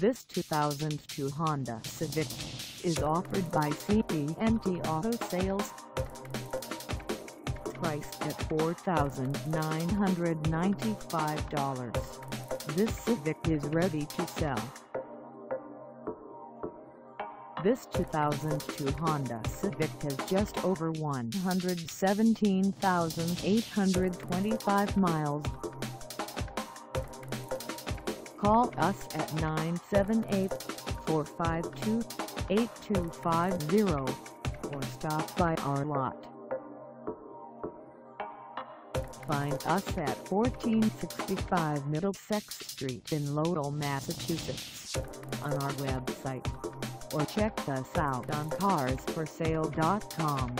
This 2002 Honda Civic is offered by CP&T Auto Sales. Priced at $4,995, this Civic is ready to sell. This 2002 Honda Civic has just over 117,825 miles. Call us at 978-452-8250 or stop by our lot. Find us at 1465 Middlesex Street in Lowell, Massachusetts on our website or check us out on carsforsale.com.